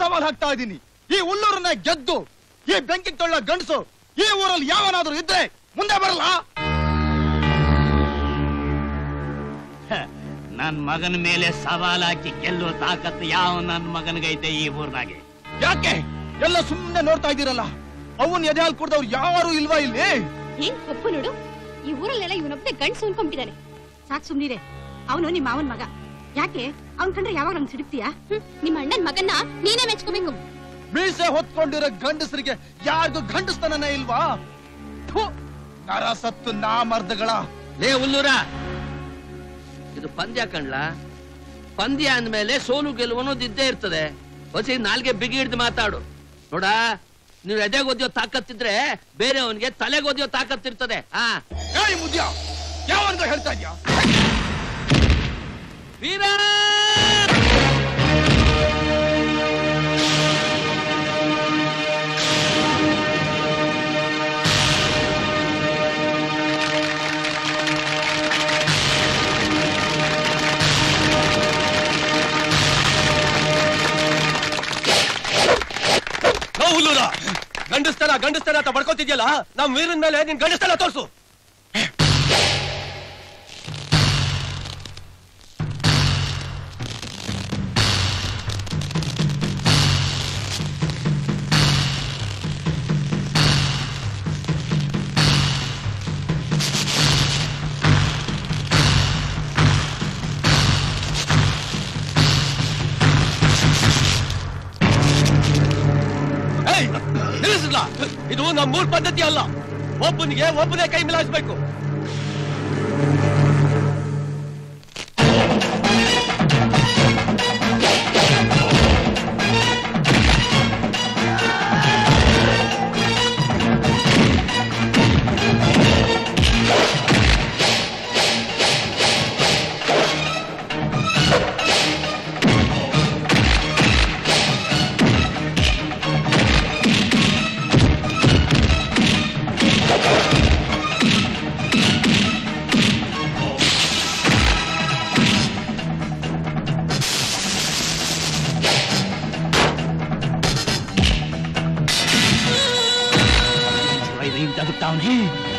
ಸವಾಲ್ ಹಾಕ್ತಾ ಇದ್ದೀನಿ. ಈ ಉಳ್ಳೂರನ್ನ ಗೆದ್ದು ಈ ಬೆಂಕಿ ತೊಳ್ಳ ಗಂಡಸು ಈ ಊರಲ್ಲಿ ಯಾವನಾದ್ರೂ ಇದ್ರೆ ಮುಂದೆ ಬರಲ್ಲ? ನನ್ ಮಗನ ಮೇಲೆ ಸವಾಲ್ ಹಾಕಿ ಗೆಲ್ಲುವ ತಾಕತ್ತು ಯಾವ ನನ್ ಮಗನಿಗೈತೆ ಈ ಊರ್ನಾಗೆ ಯಾಕೆ? ಎಲ್ಲ ಸುಮ್ಮನೆ ನೋಡ್ತಾ ಇದ್ದೀರಲ್ಲ. ಅವನ್ ಎದೆ ಹಾಲು ಕುಡ್ದವ್ರು ಯಾರು ಇಲ್ವಾ ಇಲ್ಲಿ? ಏನ್ ಒಪ್ಪು ನೋಡು? ಈ ಊರಲ್ಲೆಲ್ಲ ಇವನೊಬ್ಬನೇ ಗಂಡ್ಸು ಅನ್ಕೊಂಡಿದ್ದಾನೆ ಸಾಕ್ ಸುಮ್ನಿರೆ. ಅವನು ನಿಮ್ಮ ಮಾವನ್ ಮಗ. ಯಾಕೆ? ಅವ್ನ್ ಕಂಡ್ರೆ ಯಾವಾಗ ನಮ್ ಸಿಡುತ್ತೀಯಾ ನಿಮ್ಮ ಅಣ್ಣನ್ ಮಗನ್ನ ನೀನೇ ಮೆಚ್ಕೋಬೇಕು. ಮೀಸೆ ಹೊತ್ಕೊಂಡಿರೋ ಗಂಡಸರಿಗೆ ಯಾರಿಗೂ ಗಂಡಸ್ತನನೇ ಇಲ್ವಾ? ಥು, ನರ ಸತ್ತು ನಾಮರ್ದಗಳ. ಲೇ ಹುಲ್ಲೂರ ಇದು ಪಂದ್ಯ ಕಣ್ಲ. ಪಂದ್ಯ ಅಂದ್ಮೇಲೆ ಸೋಲು ಗೆಲುವು ಅನ್ನೋದು ಇದ್ದೇ ಇರ್ತದೆ. ಹೊಸಿ ನಾಲ್ಗೆ ಬಿಗಿ ಹಿಡ್ದು ಮಾತಾಡು. ನೋಡ ನೀವು ಎದೆಗೋದ್ಯೋ ತಾಕತ್ತಿದ್ರೆ ಬೇರೆಯವನಿಗೆ ತಲೆಗೋದ್ಯೋ ತಾಕತ್ತಿರ್ತದೆ. ಹಾ. ಏಯ್ ಮುದ್ಯ ಹೇಳ್ತಾ ಇದ್ಯಾ? ವೀರ ಗಂಡಸ್ತನ ಗಂಡಸ್ತನ ಅಂತ ಬಡ್ಕೋತಿದ್ಯಲ್ಲ? ನಮ್ ವೀರನ್ ಮೇಲೆ ನಿನ್ ಗಂಡಸ್ತನ ತೋರ್ಸು. ಇದು ನಮ್ಮೂರ್ ಪದ್ಧತಿ ಅಲ್ಲ. ಒಬ್ಬನಿಗೆ ಒಬ್ಬನೇ ಕೈ ಮಿಲಾಯಿಸ್ಬೇಕು. down here.